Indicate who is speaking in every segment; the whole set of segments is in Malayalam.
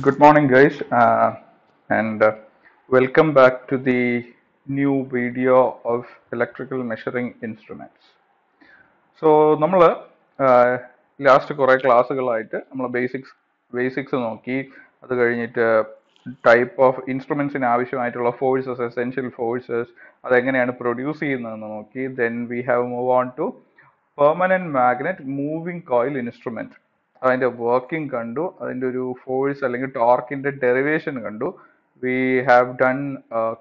Speaker 1: Good morning, guys, uh, and uh, welcome back to the new video of electrical measuring instruments. So നമ്മൾ ലാസ്റ്റ് കുറേ ക്ലാസ്സുകളായിട്ട് നമ്മൾ ബേസിക്സ് ബേസിക്സ് നോക്കി. അത് കഴിഞ്ഞിട്ട് ടൈപ്പ് ഓഫ് ഇൻസ്ട്രുമെൻസിന് ആവശ്യമായിട്ടുള്ള ഫോഴ്സസ് എസെൻഷ്യൽ ഫോഴ്സസ് അതെങ്ങനെയാണ് പ്രൊഡ്യൂസ് ചെയ്യുന്നതെന്ന് നോക്കി. Then we have move on to permanent magnet moving coil instrument അതിന്റെ വർക്കിംഗ് കണ്ടു. അതിന്റെ ഒരു ഫോഴ്സ് അല്ലെങ്കിൽ ടോർക്കിന്റെ ഡെറിവേഷൻ കണ്ടു. We have done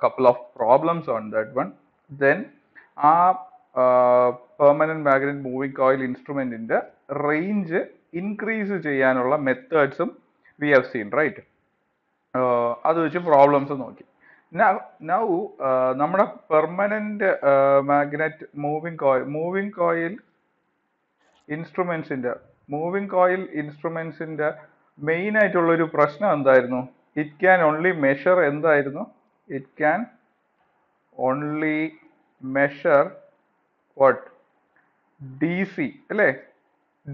Speaker 1: couple of problems on that one then ആ പെർമനന്റ് മാഗ്നറ്റ് മൂവിംഗ് കോയിൽ ഇൻസ്ട്രുമെന്റിന്റെ റേഞ്ച് ഇൻക്രീസ് ചെയ്യാനുള്ള മെത്തേഡ്സും വി ഹാവ് സീൻ റൈറ്റ് അത് വെച്ച് പ്രോബ്ലംസ് നോക്കി. നൗ നമ്മുടെ permanent magnet moving coil moving coil ഇൻസ്ട്രുമെന്റ്സിന്റെ moving coil ഇൻസ്ട്രുമെന്റ്സിന്റെ മെയിൻ ആയിട്ടുള്ള ഒരു പ്രശ്നം എന്തായിരുന്നു? ഇറ്റ് ക്യാൻ ഓൺലി മെഷർ എന്തായിരുന്നു? It can only measure what D C അല്ലേ?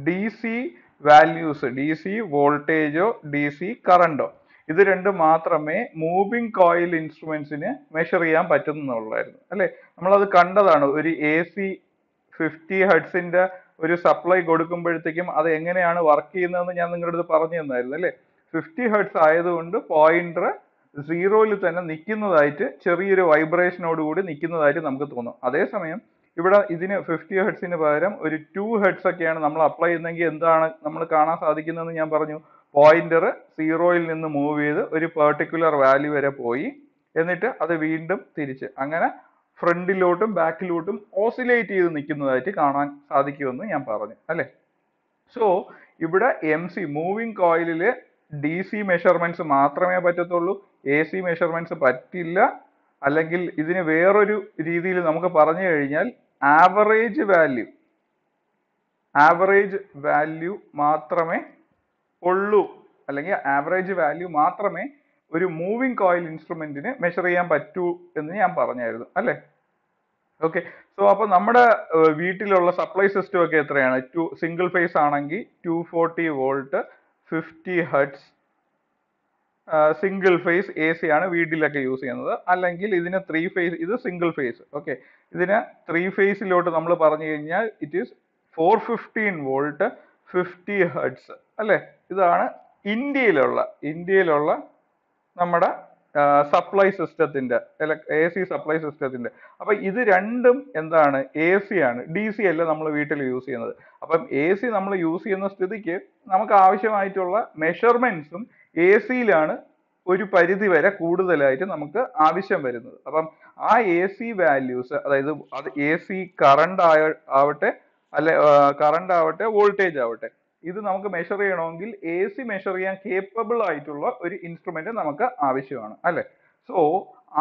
Speaker 1: D C values D C വോൾട്ടേജോ D C കറണ്ടോ ഇത് രണ്ട് മാത്രമേ മൂവിങ് കോയിൽ ഇൻസ്ട്രുമെന്റ്സിന് മെഷർ ചെയ്യാൻ പറ്റുന്നുള്ളായിരുന്നു. അല്ലെ? നമ്മളത് കണ്ടതാണ്. ഒരു എ സി ഫിഫ്റ്റി ഹെഡ്സിന്റെ ഒരു സപ്ലൈ കൊടുക്കുമ്പോഴത്തേക്കും അത് എങ്ങനെയാണ് വർക്ക് ചെയ്യുന്നതെന്ന് ഞാൻ നിങ്ങളുടെ അടുത്ത് പറഞ്ഞു തന്നായിരുന്നു അല്ലേ? ഫിഫ്റ്റി ഹെർട്സ് ആയതുകൊണ്ട് പോയിന്റർ സീറോയിൽ തന്നെ നിൽക്കുന്നതായിട്ട് ചെറിയൊരു വൈബ്രേഷനോട് കൂടി നിൽക്കുന്നതായിട്ട് നമുക്ക് തോന്നും. അതേസമയം ഇവിടെ ഇതിന് ഫിഫ്റ്റി ഹെഡ്സിന് പകരം ഒരു ടു ഹെഡ്സ് ഒക്കെയാണ് നമ്മൾ അപ്ലൈ ചെയ്യുന്നതെങ്കിൽ എന്താണ് നമ്മൾ കാണാൻ സാധിക്കുന്നതെന്ന് ഞാൻ പറഞ്ഞു. പോയിന്റർ സീറോയിൽ നിന്ന് മൂവ് ചെയ്ത് ഒരു പെർട്ടിക്കുലർ വാല്യൂ വരെ പോയി എന്നിട്ട് അത് വീണ്ടും തിരിച്ച്. അങ്ങനെ ഫ്രണ്ടിലോട്ടും ബാക്കിലോട്ടും ഓസിലേറ്റ് ചെയ്ത് നിൽക്കുന്നതായിട്ട് കാണാൻ സാധിക്കുമെന്ന് ഞാൻ പറഞ്ഞു അല്ലെ? സോ ഇവിടെ എം സി മൂവിങ് കോയിലിൽ ഡി സി മെഷർമെന്റ്സ് മാത്രമേ പറ്റത്തുള്ളൂ എ സി മെഷർമെന്റ്സ് പറ്റില്ല. അല്ലെങ്കിൽ ഇതിന് വേറൊരു രീതിയിൽ നമുക്ക് പറഞ്ഞു കഴിഞ്ഞാൽ ആവറേജ് വാല്യൂ ആവറേജ് വാല്യൂ മാത്രമേ ഉള്ളൂ. അല്ലെങ്കിൽ ആവറേജ് വാല്യൂ മാത്രമേ ഒരു മൂവിങ് കോയിൽ ഇൻസ്ട്രുമെന്റിന് മെഷർ ചെയ്യാൻ പറ്റൂ എന്ന് ഞാൻ പറഞ്ഞായിരുന്നു അല്ലേ? ഓക്കെ സോ അപ്പൊ നമ്മുടെ വീട്ടിലുള്ള സപ്ലൈ സിസ്റ്റം ഒക്കെ എത്രയാണ്? ടു സിംഗിൾ ഫേസ് ആണെങ്കിൽ two forty volt fifty hertz single phase A C ആണ് വീട്ടിലൊക്കെ യൂസ് ചെയ്യുന്നത്. അല്ലെങ്കിൽ ഇതിന് ത്രീ ഫേസ് ഇത് സിംഗിൾ ഫേസ് ഓക്കെ ഇതിന് ത്രീ ഫേസിലോട്ട് നമ്മൾ പറഞ്ഞു കഴിഞ്ഞാൽ it is four fifteen volt fifty hertz അല്ലേ? ഇതാണ് ഇന്ത്യയിലുള്ള ഇന്ത്യയിലുള്ള നമ്മുടെ സപ്ലൈ സിസ്റ്റത്തിന്റെ എ സി സപ്ലൈ സിസ്റ്റത്തിന്റെ അപ്പൊ ഇത് രണ്ടും എന്താണ്? എ സി ആണ്. ഡി സി അല്ല നമ്മൾ വീട്ടിൽ യൂസ് ചെയ്യുന്നത്. അപ്പം എ സി നമ്മൾ യൂസ് ചെയ്യുന്ന സ്ഥിതിക്ക് നമുക്ക് ആവശ്യമായിട്ടുള്ള മെഷർമെന്റ്സും എ സിയിലാണ് ഒരു പരിധി വരെ കൂടുതലായിട്ട് നമുക്ക് ആവശ്യം വരുന്നത്. അപ്പം ആ എ സി വാല്യൂസ് അതായത് അത് എ സി കറണ്ട് ആയ ആവട്ടെ അല്ലെ കറണ്ട് ആവട്ടെ വോൾട്ടേജ് ആവട്ടെ ഇത് നമുക്ക് മെഷർ ചെയ്യണമെങ്കിൽ എ സി മെഷർ ചെയ്യാൻ കേപ്പബിൾ ആയിട്ടുള്ള ഒരു ഇൻസ്ട്രുമെന്റ് നമുക്ക് ആവശ്യമാണ് അല്ലെ? സോ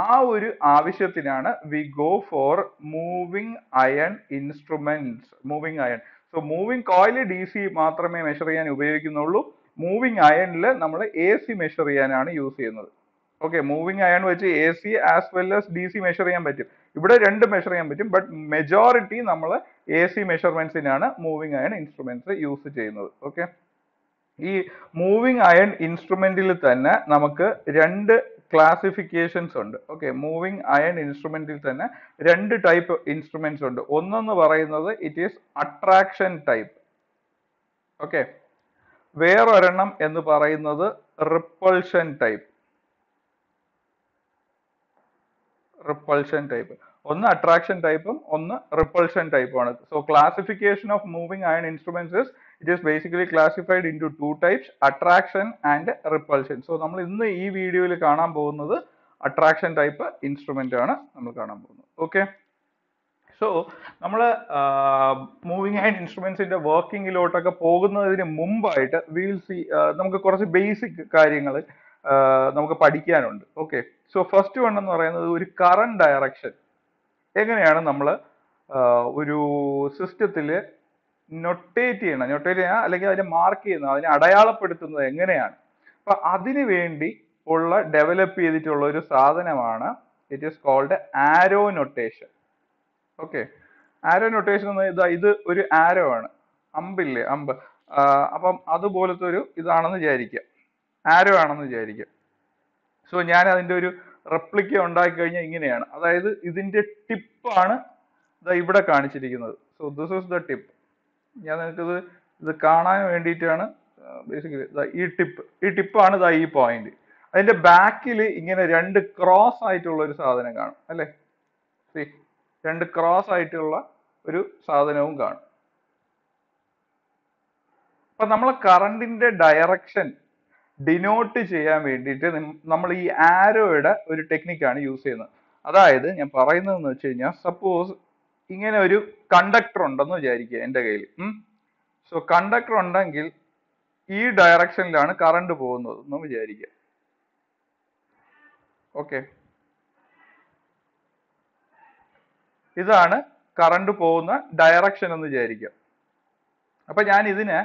Speaker 1: ആ ഒരു ആവശ്യത്തിനാണ് we go for moving iron instruments moving iron so moving coil D C മാത്രമേ മെഷർ ചെയ്യാൻ ഉപയോഗിക്കുന്നുള്ളൂ. മൂവിങ് അയണിൽ നമ്മൾ എ സി മെഷർ ചെയ്യാനാണ് യൂസ് ചെയ്യുന്നത്. ഓക്കെ മൂവിങ് അയൺ വെച്ച് A C as well as D C measure ചെയ്യാൻ പറ്റും. ഇവിടെ രണ്ട് മെഷർ ചെയ്യാൻ പറ്റും ബട്ട് മെജോറിറ്റി നമ്മൾ എ സി മെഷർമെന്റ്സിനാണ് മൂവിങ് അയൺ ഇൻസ്ട്രുമെന്റ്സ് യൂസ് ചെയ്യുന്നത്. ഓക്കെ ഈ മൂവിങ് അയൺ ഇൻസ്ട്രുമെന്റിൽ തന്നെ നമുക്ക് രണ്ട് ക്ലാസിഫിക്കേഷൻസ് ഉണ്ട്. ഓക്കെ മൂവിങ് അയൺ ഇൻസ്ട്രുമെന്റിൽ തന്നെ രണ്ട് ടൈപ്പ് ഇൻസ്ട്രുമെന്റ്സ് ഉണ്ട്. ഒന്നെന്ന് പറയുന്നത് it is attraction type okay വേറൊരെണ്ണം എന്ന് പറയുന്നത് റിപ്പൾഷൻ ടൈപ്പ് റിപ്പൾഷൻ ടൈപ്പ് ഒന്ന് അട്രാക്ഷൻ ടൈപ്പും ഒന്ന് റിപ്പൾഷൻ ടൈപ്പും ആണ്. So classification of moving iron instruments it is basically classified into two types attraction and repulsion so നമ്മൾ ഇന്ന് ഈ വീഡിയോയിൽ കാണാൻ പോകുന്നത് അട്രാക്ഷൻ ടൈപ്പ് ഇൻസ്ട്രുമെന്റ് ആണ് നമ്മൾ കാണാൻ പോകുന്നത്. ഓക്കെ സോ നമ്മൾ മൂവിങ് ആൻഡ് ഇൻസ്ട്രുമെന്റ്സിന്റെ വർക്കിങ്ങിലോട്ടൊക്കെ പോകുന്നതിന് മുമ്പായിട്ട് വിൽ സി നമുക്ക് കുറച്ച് ബേസിക് കാര്യങ്ങൾ നമുക്ക് പഠിക്കാനുണ്ട്. ഓക്കെ സോ ഫസ്റ്റ് വൺ എന്ന് പറയുന്നത് ഒരു കറണ്ട് ഡയറക്ഷൻ എങ്ങനെയാണ് നമ്മൾ ഒരു സിസ്റ്റത്തിൽ നൊട്ടേറ്റ് ചെയ്യണം? നൊട്ടേറ്റ് ചെയ്യണം അല്ലെങ്കിൽ അതിനെ മാർക്ക് ചെയ്യുന്നത് അതിനെ അടയാളപ്പെടുത്തുന്നത് എങ്ങനെയാണ്? അപ്പൊ അതിനു വേണ്ടി ഉള്ള ഡെവലപ്പ് ചെയ്തിട്ടുള്ള ഒരു സാധനമാണ് it is called arrow notation okay arrow notation എന്ന് ഇതാ ഇത് ഒരു ആരോ ആണ്. അമ്പില്ലേ? അമ്പ്. അപ്പം അതുപോലത്തെ ഒരു ഇതാണെന്ന് വിചാരിക്കുക. ആരോ ആണെന്ന് വിചാരിക്കും. സോ ഞാൻ അതിന്റെ ഒരു റെപ്ലിക്ക ഉണ്ടാക്കി കഴിഞ്ഞാൽ ഇങ്ങനെയാണ്. അതായത് ഇതിന്റെ ടിപ്പാണ് ഇവിടെ കാണിച്ചിരിക്കുന്നത്. So this is the tip ഞാൻ നിങ്ങൾക്കിത് ഇത് കാണാൻ വേണ്ടിയിട്ടാണ് ബേസിക്കലി ഈ ടിപ്പ് ഈ ടിപ്പാണ് ദാ ഈ പോയിന്റ് അതിന്റെ ബാക്കിൽ ഇങ്ങനെ രണ്ട് ക്രോസ് ആയിട്ടുള്ള ഒരു സാധനം കാണും അല്ലേ? സി രണ്ട് ക്രോസ് ആയിട്ടുള്ള ഒരു സാധനവും കാണും. അപ്പൊ നമ്മളെ കറണ്ടിന്റെ ഡയറക്ഷൻ ഡിനോട്ട് ചെയ്യാൻ വേണ്ടിയിട്ട് നമ്മൾ ഈ ആരോയുടെ ഒരു ടെക്നിക്കാണ് യൂസ് ചെയ്യുന്നത്. അതായത് ഞാൻ പറയുന്നതെന്ന് വെച്ച് കഴിഞ്ഞാൽ സപ്പോസ് ഇങ്ങനെ ഒരു കണ്ടക്ടർ ഉണ്ടെന്ന് വിചാരിക്കുക എന്റെ കയ്യിൽ. സോ കണ്ടക്ടർ ഉണ്ടെങ്കിൽ ഈ ഡയറക്ഷനിലാണ് കറണ്ട് പോകുന്നത് എന്ന് വിചാരിക്കുക. ഓക്കെ ഇതാണ് കറണ്ട് പോകുന്ന ഡയറക്ഷൻ എന്ന് വിചാരിക്കുക. അപ്പൊ ഞാൻ ഇതിന്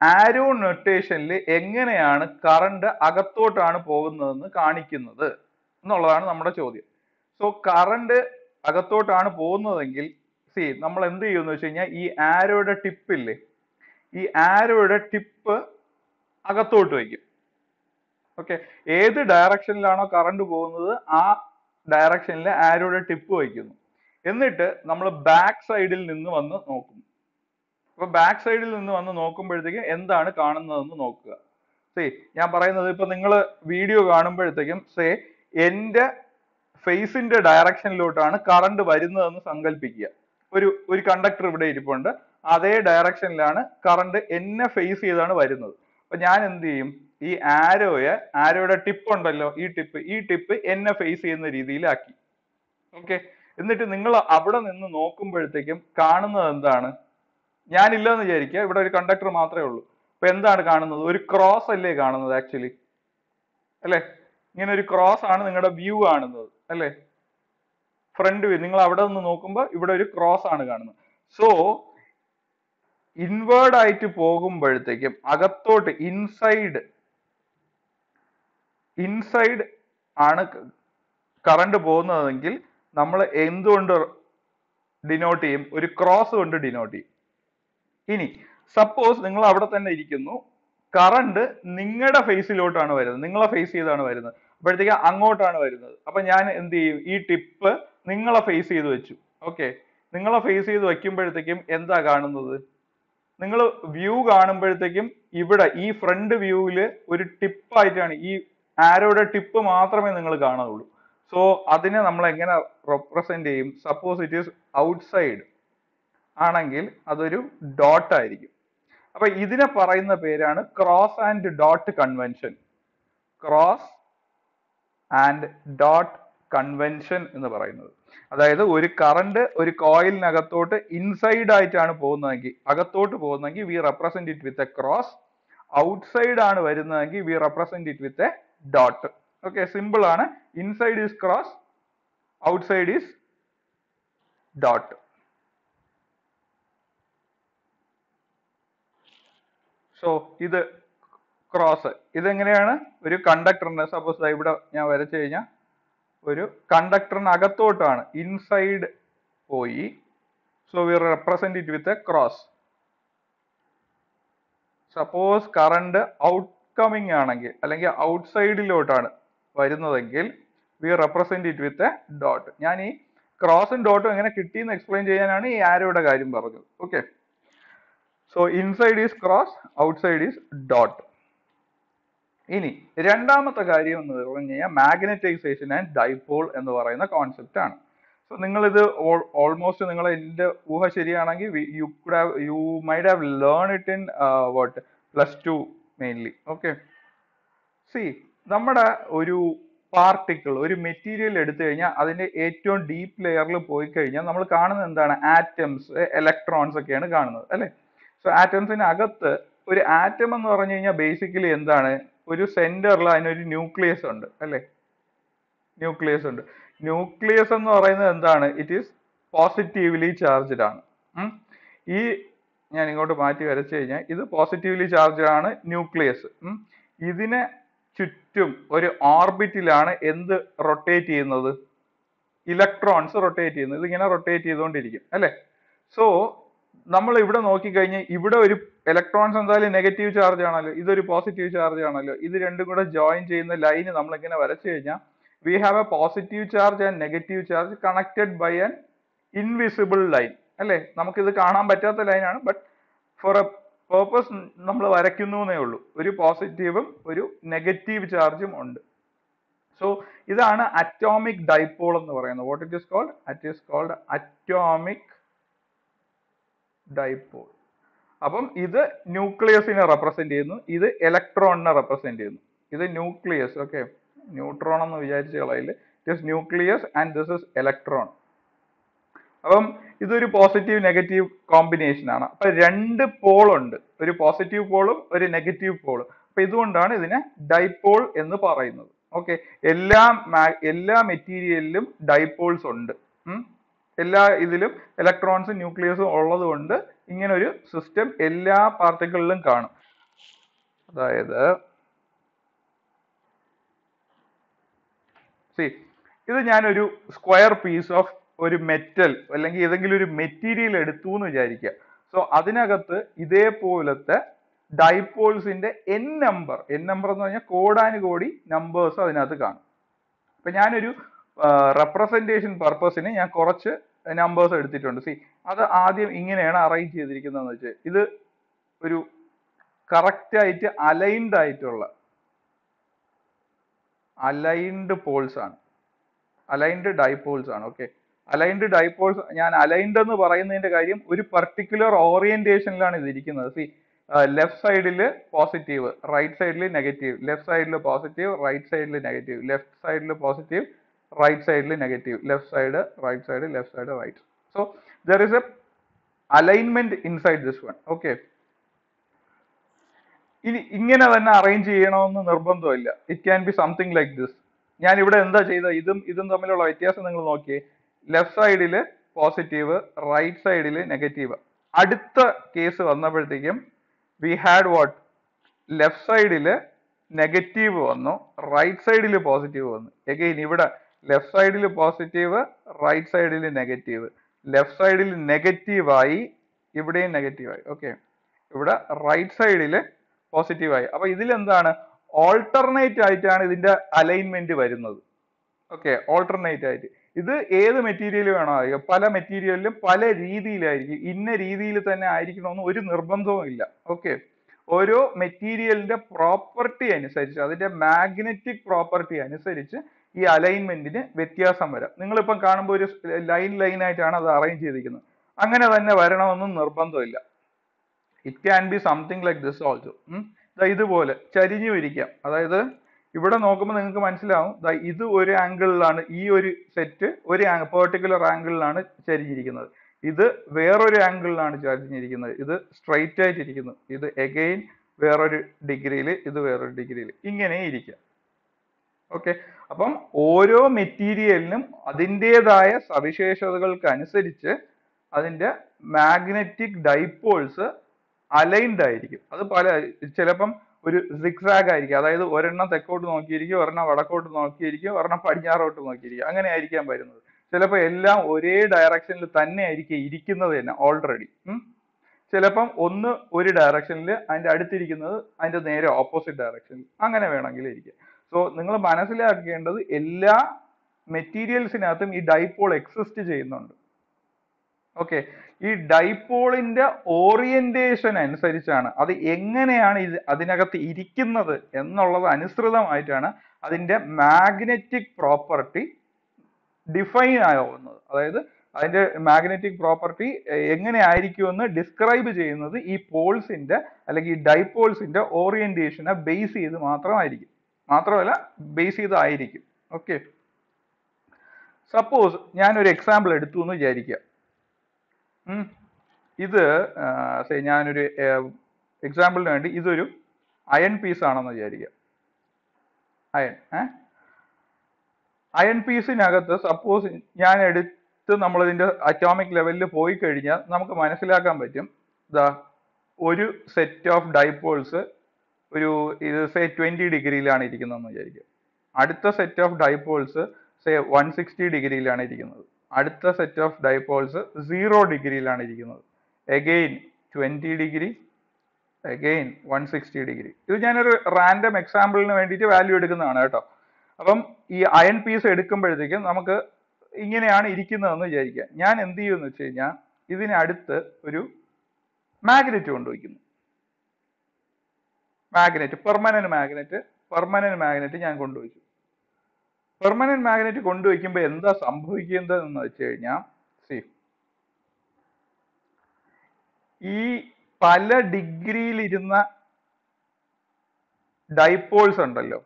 Speaker 1: ആരോ നൊട്ടേഷനിൽ എങ്ങനെയാണ് കറണ്ട് അകത്തോട്ടാണ് പോകുന്നതെന്ന് കാണിക്കുന്നത് എന്നുള്ളതാണ് നമ്മുടെ ചോദ്യം. സോ കറണ്ട് അകത്തോട്ടാണ് പോകുന്നതെങ്കിൽ സി നമ്മൾ എന്ത് ചെയ്യുമെന്ന് വെച്ച് കഴിഞ്ഞാൽ ഈ ആരോയുടെ ടിപ്പില്ലേ ഈ ആരോയുടെ ടിപ്പ് അകത്തോട്ട് വയ്ക്കും. ഓക്കെ ഏത് ഡയറക്ഷനിലാണോ കറണ്ട് പോകുന്നത് ആ ഡയറക്ഷനിൽ ആരോയുടെ ടിപ്പ് വയ്ക്കുന്നു. എന്നിട്ട് നമ്മൾ ബാക്ക് സൈഡിൽ നിന്ന് വന്ന് നോക്കും. അപ്പൊ ബാക്ക് സൈഡിൽ നിന്ന് വന്ന് നോക്കുമ്പോഴത്തേക്കും എന്താണ് കാണുന്നതെന്ന് നോക്കുക. സേ ഞാൻ പറയുന്നത് ഇപ്പൊ നിങ്ങൾ വീഡിയോ കാണുമ്പോഴത്തേക്കും സേ എന്റെ ഫേസിന്റെ ഡയറക്ഷനിലോട്ടാണ് കറണ്ട് വരുന്നതെന്ന് സങ്കല്പിക്കുക ഒരു ഒരു കണ്ടക്ടർ ഇവിടെ ഇരിപ്പുണ്ട്. അതേ ഡയറക്ഷനിലാണ് കറണ്ട് എന്നെ ഫേസ് ചെയ്താണ് വരുന്നത്. അപ്പൊ ഞാൻ എന്ത് ചെയ്യും? ഈ ആരോയെ ആരോയുടെ ടിപ്പ് ഉണ്ടല്ലോ ഈ ടിപ്പ് ഈ ടിപ്പ് എന്നെ ഫേസ് ചെയ്യുന്ന രീതിയിലാക്കി. ഓക്കെ എന്നിട്ട് നിങ്ങൾ അവിടെ നിന്ന് നോക്കുമ്പോഴത്തേക്കും കാണുന്നത് എന്താണ്? ഞാനില്ലെന്ന് വിചാരിക്കുക. ഇവിടെ ഒരു കണ്ടക്ടർ മാത്രമേ ഉള്ളൂ. അപ്പൊ എന്താണ് കാണുന്നത്? ഒരു ക്രോസ് അല്ലേ കാണുന്നത് ആക്ച്വലി അല്ലേ? ഇങ്ങനെ ഒരു ക്രോസ് ആണ് നിങ്ങളുടെ വ്യൂ കാണുന്നത്. അല്ലേ? ഫ്രണ്ട് വ്യൂ നിങ്ങൾ അവിടെ നിന്ന് നോക്കുമ്പോൾ ഇവിടെ ഒരു ക്രോസ് ആണ് കാണുന്നത്. സോ ഇൻവേർഡ് ആയിട്ട് പോകുമ്പോഴത്തേക്കും അകത്തോട്ട് ഇൻസൈഡ് ഇൻസൈഡ് ആണ് കറണ്ട് പോകുന്നതെങ്കിൽ നമ്മൾ എന്തുകൊണ്ട് ഡിനോട്ട് ചെയ്യും? ഒരു ക്രോസ് കൊണ്ട് ഡിനോട്ട് ചെയ്യും. ഇനി സപ്പോസ് നിങ്ങൾ അവിടെ തന്നെ ഇരിക്കുന്നു. കറണ്ട് നിങ്ങളുടെ ഫേസിലോട്ടാണ് വരുന്നത്. നിങ്ങളെ ഫേസ് ചെയ്താണ് വരുന്നത്. അപ്പോഴത്തേക്ക് അങ്ങോട്ടാണ് വരുന്നത്. അപ്പൊ ഞാൻ എന്ത് ചെയ്യും? ഈ ടിപ്പ് നിങ്ങളെ ഫേസ് ചെയ്ത് വെച്ചു. ഓക്കെ നിങ്ങളെ ഫേസ് ചെയ്ത് വെക്കുമ്പോഴത്തേക്കും എന്താ കാണുന്നത്? നിങ്ങൾ വ്യൂ കാണുമ്പോഴത്തേക്കും ഇവിടെ ഈ ഫ്രണ്ട് വ്യൂവിൽ ഒരു ടിപ്പായിട്ടാണ് ഈ ആരോയുടെ ടിപ്പ് മാത്രമേ നിങ്ങൾ കാണുള്ളൂ സോ അതിനെ നമ്മൾ എങ്ങനെ റെപ്രസെന്റ് ചെയ്യും? സപ്പോസ് ഇറ്റ് ഈസ് ഔട്ട്സൈഡ് ആണെങ്കിൽ അതൊരു ഡോട്ട് ആയിരിക്കും. അപ്പൊ ഇതിനെ പറയുന്ന പേരാണ് cross and dot convention cross and dot convention എന്ന് പറയുന്നത്. അതായത് ഒരു കറണ്ട് ഒരു കോയിലിനകത്തോട്ട് ഇൻസൈഡ് ആയിട്ടാണ് പോകുന്നതെങ്കിൽ അകത്തോട്ട് പോകുന്നതെങ്കിൽ we represent it with a cross outside ആണ് വരുന്നതെങ്കിൽ we represent it with a dot okay simple ആണ്. Inside is cross outside is dot so ഇത് ക്രോസ് ഇതെങ്ങനെയാണ്? ഒരു കണ്ടക്ടറിന് സപ്പോസ് ഇവിടെ ഞാൻ വരച്ചു കഴിഞ്ഞാൽ ഒരു കണ്ടക്ടറിന് അകത്തോട്ടാണ് ഇൻസൈഡ് പോയി. So we represent it with a cross suppose current out coming ആണെങ്കിൽ അല്ലെങ്കിൽ ഔട്ട്സൈഡിലോട്ടാണ് വരുന്നതെങ്കിൽ we represent it with a dot ഞാൻ ഈ ക്രോസും ഡോട്ടും എങ്ങനെ കിട്ടിയെന്ന് എക്സ്പ്ലെയിൻ ചെയ്യാനാണ് ഈ ആരോയുടെ കാര്യം പറഞ്ഞത്. Okay so inside is cross outside is dot ഇനി രണ്ടാമത്തെ കാര്യം എന്ന് പറഞ്ഞു കഴിഞ്ഞാൽ മാഗ്നറ്റൈസേഷൻ ആൻഡ് ഡൈപോൾ എന്ന് പറയുന്ന കോൺസെപ്റ്റ് ആണ്. സോ ഇത് ഓൾമോസ്റ്റ് നിങ്ങൾ എന്റെ ഊഹ ശരിയാണെങ്കിൽ you could have you might have learn it in what plus two mainly okay see നമ്മുടെ ഒരു പാർട്ടിക്കിൾ ഒരു മെറ്റീരിയൽ എടുത്തു കഴിഞ്ഞാൽ അതിന്റെ ഏറ്റവും ഡീപ്പ് ലെയറിൽ പോയി കഴിഞ്ഞാൽ നമ്മൾ കാണുന്നത് എന്താണ്? ആറ്റംസ് ഇലക്ട്രോൺസ് ഒക്കെയാണ് കാണുന്നത് അല്ലെ? സോ ആറ്റംസിന് അകത്ത് ഒരു ആറ്റം എന്ന് പറഞ്ഞു കഴിഞ്ഞാൽ ബേസിക്കലി എന്താണ്? ഒരു സെന്ററിൽ അതിനൊരു ന്യൂക്ലിയസ് ഉണ്ട് അല്ലേ? ന്യൂക്ലിയസ് ഉണ്ട്. ന്യൂക്ലിയസ് എന്ന് പറയുന്നത് എന്താണ്? ഇറ്റ് ഈസ് പോസിറ്റീവ്ലി ചാർജ്ഡ് ആണ്. ഈ ഞാൻ ഇങ്ങോട്ട് മാറ്റി വരച്ചു കഴിഞ്ഞാൽ ഇത് പോസിറ്റീവ്ലി ചാർജ്ഡ് ആണ് ന്യൂക്ലിയസ് ഇതിനെ ചുറ്റും ഒരു ഓർബിറ്റിലാണ് എന്ത് റൊട്ടേറ്റ് ചെയ്യുന്നത്? ഇലക്ട്രോൺസ് റൊട്ടേറ്റ് ചെയ്യുന്നത്. ഇതിങ്ങനെ റൊട്ടേറ്റ് ചെയ്തുകൊണ്ടിരിക്കും അല്ലേ? സോ നമ്മൾ ഇവിടെ നോക്കിക്കഴിഞ്ഞാൽ ഇവിടെ ഒരു ഇലക്ട്രോൺസ് എന്തായാലും നെഗറ്റീവ് ചാർജ് ആണല്ലോ ഇതൊരു പോസിറ്റീവ് ചാർജ് ആണല്ലോ ഇത് രണ്ടും കൂടെ ജോയിൻ ചെയ്യുന്ന ലൈന് നമ്മൾ ഇങ്ങനെ വരച്ചു കഴിഞ്ഞാൽ we have a positive charge and negative charge connected by an invisible line അല്ലേ? നമുക്കിത് കാണാൻ പറ്റാത്ത ലൈനാണ് ബട്ട് ഫോർ എ പേർപ്പസ് നമ്മൾ വരയ്ക്കുന്നു എന്നേ ഉള്ളൂ. ഒരു പോസിറ്റീവും ഒരു നെഗറ്റീവ് ചാർജും ഉണ്ട്. സോ ഇതാണ് അറ്റോമിക് ഡൈപോൾ എന്ന് പറയുന്നത്. What it is called it is called atomic dipole അപ്പം ഇത് ന്യൂക്ലിയസിനെ റെപ്രസെന്റ് ചെയ്യുന്നു. ഇത് ഇലക്ട്രോണിനെ റെപ്രസെന്റ് ചെയ്യുന്നു. ഇത് ന്യൂക്ലിയസ് ഓക്കെ ന്യൂട്രോൺ എന്ന് വിചാരിച്ച കളയിൽ it nucleus and this is electron അപ്പം ഇതൊരു പോസിറ്റീവ് നെഗറ്റീവ് കോമ്പിനേഷൻ ആണ്. അപ്പൊ രണ്ട് പോൾ ഉണ്ട്. ഒരു പോസിറ്റീവ് പോളും ഒരു നെഗറ്റീവ് പോളും അപ്പൊ ഇതുകൊണ്ടാണ് ഇതിനെ ഡൈപോൾ എന്ന് പറയുന്നത്. ഓക്കെ എല്ലാ എല്ലാ മെറ്റീരിയലിലും ഡൈപോൾസ് ഉണ്ട്. എല്ലാ ഇതിലും ഇലക്ട്രോൺസും ന്യൂക്ലിയസും ഉള്ളത് കൊണ്ട് ഇങ്ങനെ ഒരു സിസ്റ്റം എല്ലാ പാർട്ടിക്കിളിലും കാണും. അതായത് സി ഇത് ഞാനൊരു സ്ക്വയർ പീസ് ഓഫ് ഒരു മെറ്റൽ അല്ലെങ്കിൽ ഏതെങ്കിലും ഒരു മെറ്റീരിയൽ എടുത്തു എന്ന് വിചാരിക്കുക. സോ അതിനകത്ത് ഇതേപോലത്തെ ഡൈപോൾസിന്റെ എൻ നമ്പർ എൻ നമ്പർ എന്ന് പറഞ്ഞാൽ കോടാനുകോടി നമ്പേഴ്സ് അതിനകത്ത് കാണും. അപ്പൊ ഞാനൊരു റെപ്രസെന്റേഷൻ പർപ്പസിന് ഞാൻ കുറച്ച് നമ്പേഴ്സ് എടുത്തിട്ടുണ്ട്. സി അത് ആദ്യം ഇങ്ങനെയാണ് അറേഞ്ച് ചെയ്തിരിക്കുന്നതെന്ന് വെച്ചാൽ ഇത് ഒരു കറക്റ്റ് ആയിട്ട് അലൈൻഡ് ആയിട്ടുള്ള അലൈൻഡ് പോൾസ് ആണ്. അലൈൻഡ് ഡൈപോൾസ് ആണ് ഓക്കെ അലൈൻഡ് ഡൈപോൾസ് ഞാൻ അലൈൻഡ് എന്ന് പറയുന്നതിന്റെ കാര്യം ഒരു പർട്ടിക്കുലർ ഓറിയന്റേഷനിലാണ് ഇതിരിക്കുന്നത്. സി ലെഫ്റ്റ് സൈഡിൽ പോസിറ്റീവ് റൈറ്റ് സൈഡിൽ നെഗറ്റീവ് ലെഫ്റ്റ് സൈഡിൽ പോസിറ്റീവ് റൈറ്റ് സൈഡിൽ നെഗറ്റീവ് ലെഫ്റ്റ് സൈഡിൽ പോസിറ്റീവ് റൈറ്റ് സൈഡിൽ negative left side right side left side right so there is a alignment inside this one okay ഇനി ഇങ്ങനെ തന്നെ അറേഞ്ച് ചെയ്യണമെന്ന് നിർബന്ധമില്ല. It can be something like this ഞാൻ ഇവിടെ എന്താ ചെയ്തത്? ഇതും ഇതും തമ്മിലുള്ള വ്യത്യാസം നിങ്ങൾ നോക്കിയേ. ലെഫ്റ്റ് സൈഡിൽ പോസിറ്റീവ് റൈറ്റ് സൈഡിൽ നെഗറ്റീവ് അടുത്ത കേസ് വന്നപ്പോഴത്തേക്കും വി ഹാഡ് വാട്ട് ലെഫ്റ്റ് സൈഡിൽ നെഗറ്റീവ് വന്നു റൈറ്റ് സൈഡിൽ പോസിറ്റീവ് വന്നു. എഗെയിൻ ഇവിടെ ലെഫ്റ്റ് സൈഡിൽ പോസിറ്റീവ് റൈറ്റ് സൈഡിൽ നെഗറ്റീവ്. ലെഫ്റ്റ് സൈഡിൽ നെഗറ്റീവായി ഇവിടെയും നെഗറ്റീവായി. ഓക്കെ. ഇവിടെ റൈറ്റ് സൈഡിൽ പോസിറ്റീവായി. അപ്പൊ ഇതിൽ എന്താണ്? ഓൾട്ടർനേറ്റ് ആയിട്ടാണ് ഇതിന്റെ അലൈൻമെന്റ് വരുന്നത്. ഓക്കെ ഓൾട്ടർനേറ്റ് ആയിട്ട്. ഇത് ഏത് മെറ്റീരിയൽ വേണോ പല മെറ്റീരിയലിലും പല രീതിയിലായിരിക്കും. ഇന്ന രീതിയിൽ തന്നെ ആയിരിക്കണമെന്ന് ഒരു നിർബന്ധവും ഇല്ല. ഓക്കെ. ഓരോ മെറ്റീരിയലിന്റെ പ്രോപ്പർട്ടി അനുസരിച്ച് അതിന്റെ മാഗ്നറ്റിക് പ്രോപ്പർട്ടി അനുസരിച്ച് ഈ അലൈൻമെന്റിന് വ്യത്യാസം വരാം. നിങ്ങളിപ്പം കാണുമ്പോൾ ഒരു ലൈൻ ലൈൻ ആയിട്ടാണ് അത് അറേഞ്ച് ചെയ്തിരിക്കുന്നത്. അങ്ങനെ തന്നെ വരണമെന്നും നിർബന്ധമില്ല. It can be something like this also ഇതുപോലെ ചരിഞ്ഞു ഇരിക്കാം. അതായത് ഇവിടെ നോക്കുമ്പോൾ നിങ്ങൾക്ക് മനസ്സിലാവും. ഇത് ഒരു ആംഗിളിലാണ് ഈ ഒരു സെറ്റ് ഒരു പെർട്ടിക്കുലർ ആംഗിളിലാണ് ചരിഞ്ഞിരിക്കുന്നത്. ഇത് വേറൊരു ആംഗിളിലാണ് ചരിഞ്ഞിരിക്കുന്നത്. ഇത് സ്ട്രൈറ്റ് ഇരിക്കുന്നു ഇത് എഗെയിൻ വേറൊരു ഡിഗ്രിയിൽ ഇത് വേറൊരു ഡിഗ്രിയിൽ ഇങ്ങനെ ഇരിക്കാം. ഓക്കെ അപ്പം ഓരോ മെറ്റീരിയലിനും അതിന്റെതായ സവിശേഷതകൾക്ക് അനുസരിച്ച് അതിന്റെ മാഗ്നറ്റിക് ഡൈപോൾസ് അലൈൻഡ് ആയിരിക്കും. അത് പല ചിലപ്പം ഒരു സിക്സാഗ് ആയിരിക്കും. അതായത് ഒരെണ്ണം തെക്കോട്ട് നോക്കിയിരിക്കും ഒരെണ്ണം വടക്കോട്ട് നോക്കിയിരിക്കും ഒരെണ്ണം പടിഞ്ഞാറോട്ട് നോക്കിയിരിക്കും. അങ്ങനെ ആയിരിക്കാൻ വരുന്നത്. ചിലപ്പോൾ എല്ലാം ഒരേ ഡയറക്ഷനിൽ തന്നെ ആയിരിക്കും ഇരിക്കുന്നത് തന്നെ ഓൾറെഡി ചിലപ്പം ഒന്ന് ഒരു ഡയറക്ഷനിൽ അതിന്റെ അടുത്തിരിക്കുന്നത് അതിന്റെ നേരെ ഓപ്പോസിറ്റ് ഡയറക്ഷനിൽ അങ്ങനെ വേണമെങ്കിൽ ഇരിക്കാം. സോ നിങ്ങൾ മനസ്സിലാക്കേണ്ടത് എല്ലാ മെറ്റീരിയൽസിനകത്തും ഈ ഡൈപോൾ എക്സിസ്റ്റ് ചെയ്യുന്നുണ്ട്. ഓക്കെ ഈ ഡൈപോളിന്റെ ഓറിയന്റേഷൻ അനുസരിച്ചാണ് അത് എങ്ങനെയാണ് ഇത് അതിനകത്ത് ഇരിക്കുന്നത് എന്നുള്ളത് അനുസൃതമായിട്ടാണ് അതിന്റെ മാഗ്നറ്റിക് പ്രോപ്പർട്ടി ഡിഫൈൻ ആവുന്നത്. അതായത് അതിന്റെ മാഗ്നറ്റിക് പ്രോപ്പർട്ടി എങ്ങനെയായിരിക്കുമെന്ന് ഡിസ്ക്രൈബ് ചെയ്യുന്നത് ഈ പോൾസിന്റെ അല്ലെങ്കിൽ ഈ ഡൈപോൾസിന്റെ ഓറിയന്റേഷനെ ബേസ് ചെയ്ത് മാത്രമായിരിക്കും. മാത്രമല്ല ബേസ് ചെയ്തായിരിക്കും ഓക്കെ സപ്പോസ് ഞാൻ ഒരു എക്സാമ്പിൾ എടുത്തു എന്ന് വിചാരിക്കുക. ഇത് ഞാനൊരു എക്സാമ്പിളിന് വേണ്ടി ഇതൊരു അയൺ പീസ് ആണെന്ന് വിചാരിക്കുക. അയൺ ഏ? അയൺ പീസിനകത്ത് സപ്പോസ് ഞാൻ എടുത്ത് നമ്മളിതിന്റെ അറ്റോമിക് ലെവലിൽ പോയി കഴിഞ്ഞാൽ നമുക്ക് മനസ്സിലാക്കാൻ പറ്റും. ദാ ഒരു സെറ്റ് ഓഫ് ഡൈപോൾസ് ഒരു ഇത് സേ ട്വന്റി ഡിഗ്രിയിലാണ് ഇരിക്കുന്നതെന്ന് വിചാരിക്കുക അടുത്ത set of dipoles say one sixty ഡിഗ്രിയിലാണ് ഇരിക്കുന്നത്. അടുത്ത സെറ്റ് ഓഫ് ഡൈപോൾസ് സീറോ ഡിഗ്രിയിലാണ് ഇരിക്കുന്നത്. Again twenty degree again one sixty degree. ഇത് ഞാനൊരു റാൻഡം എക്സാമ്പിളിന് വേണ്ടിയിട്ട് വാല്യൂ എടുക്കുന്നതാണ് കേട്ടോ. അപ്പം ഈ അയൺ പീസ് എടുക്കുമ്പോഴത്തേക്കും നമുക്ക് ഇങ്ങനെയാണ് ഇരിക്കുന്നതെന്ന് വിചാരിക്കുക ഞാൻ എന്ത് ചെയ്യുമെന്ന് വെച്ച് കഴിഞ്ഞാൽ ഇതിനടുത്ത് ഒരു magnet കൊണ്ടുവയ്ക്കുന്നു. Magnet permanent magnet permanent magnet ഞാൻ കൊണ്ടുവച്ചു. പെർമനന്റ് മാഗ്നറ്റ് കൊണ്ടുവയ്ക്കുമ്പോൾ എന്താ സംഭവിക്കുന്നതെന്ന് വെച്ച് കഴിഞ്ഞാൽ സി ഈ പല ഡിഗ്രിയിലിരുന്ന ഡൈപോൾസ് ഉണ്ടല്ലോ